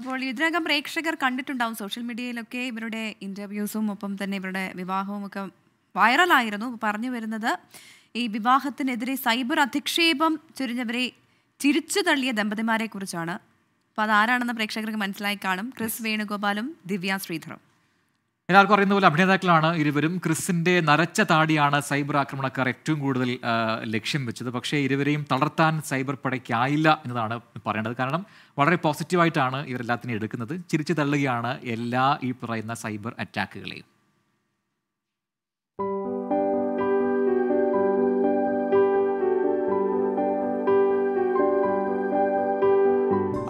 അപ്പോൾ ഇതിനകം പ്രേക്ഷകർ കണ്ടിട്ടുണ്ടാവും സോഷ്യൽ മീഡിയയിലൊക്കെ ഇവരുടെ ഇന്റർവ്യൂസും ഒപ്പം തന്നെ ഇവരുടെ വിവാഹവും ഒക്കെ വൈറലായിരുന്നു പറഞ്ഞു വരുന്നത് ഈ വിവാഹത്തിനെതിരെ സൈബർ അധിക്ഷേപം ചൊരിഞ്ഞവരെ ചിരിച്ചു തള്ളിയ ദമ്പതിമാരെ കുറിച്ചാണ് അപ്പോൾ അതാരാണെന്ന് പ്രേക്ഷകർക്ക് മനസ്സിലായി കാണും. ക്രിസ് വേണുഗോപാലും ദിവ്യ ശ്രീധറും. എല്ലാവർക്കും അറിയുന്ന പോലെ അഭിനേതാക്കളാണ് ഇരുവരും. ക്രിസിന്റെ നരച്ച താടിയാണ് സൈബർ ആക്രമണക്കാർ ഏറ്റവും കൂടുതൽ ലക്ഷ്യം വെച്ചത്. പക്ഷേ ഇരുവരെയും തളർത്താൻ സൈബർ പടയ്ക്കായില്ല എന്നതാണ് പറയേണ്ടത്. കാരണം വളരെ പോസിറ്റീവായിട്ടാണ് ഇവരെല്ലാത്തിനെയും എടുക്കുന്നത്. ചിരിച്ചു തള്ളുകയാണ് എല്ലാ ഈ പറയുന്ന സൈബർ അറ്റാക്കുകളെയും.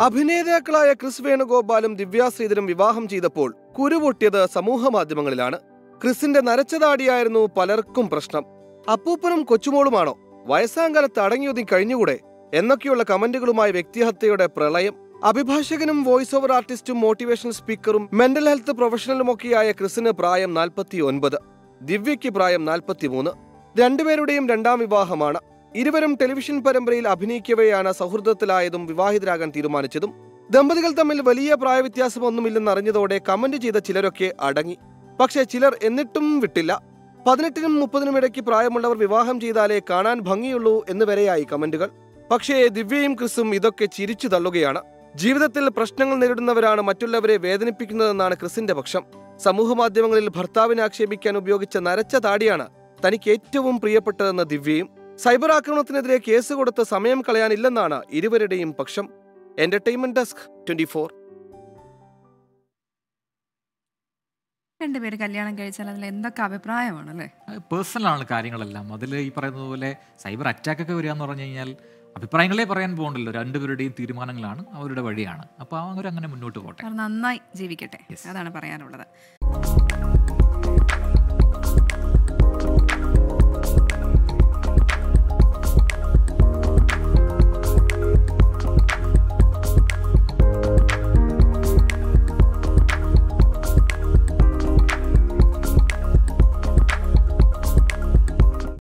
അഭിനേതാക്കളായ ക്രിസ് വേണുഗോപാലും ദിവ്യ ശ്രീധരും വിവാഹം ചെയ്തപ്പോൾ കുരുപൊട്ടിയത് സമൂഹ മാധ്യമങ്ങളിലാണ്. ക്രിസിന്റെ നരച്ചതാടിയായിരുന്നു പലർക്കും പ്രശ്നം. അപ്പൂപ്പനും കൊച്ചുമോളുമാണോ? വയസ്സാങ്കാലത്ത് അടങ്ങിയൊതുങ്ങി കഴിഞ്ഞുകൂടെ? എന്നൊക്കെയുള്ള കമന്റുകളുമായി വ്യക്തിഹത്യയുടെ പ്രളയം. അഭിഭാഷകനും വോയിസ് ഓവർ ആർട്ടിസ്റ്റും മോട്ടിവേഷണൽ സ്പീക്കറും മെന്റൽ ഹെൽത്ത് പ്രൊഫഷണലുമൊക്കെയായ ക്രിസിന് പ്രായം നാൽപ്പത്തി ഒൻപത് ദിവ്യയ്ക്ക് പ്രായം നാൽപ്പത്തി മൂന്ന് രണ്ടുപേരുടെയും രണ്ടാം വിവാഹമാണ്. ഇരുവരും ടെലിവിഷൻ പരമ്പരയിൽ അഭിനയിക്കവെയാണ് സൗഹൃദത്തിലായതും വിവാഹിതരാകാൻ തീരുമാനിച്ചതും. ദമ്പതികൾ തമ്മിൽ വലിയ പ്രായവ്യത്യാസമൊന്നുമില്ലെന്ന് അറിഞ്ഞതോടെ കമന്റ് ചെയ്ത ചിലരൊക്കെ അടങ്ങി. പക്ഷേ ചിലർ എന്നിട്ടും വിട്ടില്ല. പതിനെട്ടിനും മുപ്പതിനും ഇടയ്ക്ക് പ്രായമുള്ളവർ വിവാഹം ചെയ്താലേ കാണാൻ ഭംഗിയുള്ളൂ എന്ന് വരെയായി കമന്റുകൾ. പക്ഷേ ദിവ്യയും ക്രിസും ഇതൊക്കെ ചിരിച്ചു തള്ളുകയാണ്. ജീവിതത്തിൽ പ്രശ്നങ്ങൾ നേരിടുന്നവരാണ് മറ്റുള്ളവരെ വേദനിപ്പിക്കുന്നതെന്നാണ് ക്രിസിന്റെ പക്ഷം. സമൂഹമാധ്യമങ്ങളിൽ ഭർത്താവിനെ ആക്ഷേപിക്കാൻ ഉപയോഗിച്ച നരച്ച താടിയാണ് തനിക്ക് ഏറ്റവും പ്രിയപ്പെട്ടതെന്ന് ദിവ്യയും. സൈബർ ആക്രമണത്തിനെതിരെ കേസ് കൊടുത്ത് സമയം കളയാനില്ലെന്നാണ് ഇരുവരുടെയും പക്ഷം. എന്റർടൈൻമെന്റ് ഡെസ്ക് ട്വന്റി ഫോർ രണ്ടുപേര് കല്യാണം കഴിച്ചാൽ അതിൽ എന്തൊക്കെ അഭിപ്രായമാണ് അല്ലേ പേഴ്സണലാണ് കാര്യങ്ങളെല്ലാം. അതിൽ ഈ പറയുന്നത് പോലെ സൈബർ അറ്റാക്ക് ഒക്കെ വരിക എന്ന് പറഞ്ഞു കഴിഞ്ഞാൽ അഭിപ്രായങ്ങളെ പറയാൻ പോകണ്ടല്ലോ രണ്ടുപേരുടെയും തീരുമാനങ്ങളാണ് അവരുടെ വഴിയാണ്. അപ്പോൾ അവർ അങ്ങനെ മുന്നോട്ട് പോട്ടെ. കാരണം നന്നായി ജീവിക്കട്ടെ. അതാണ് പറയാനുള്ളത്.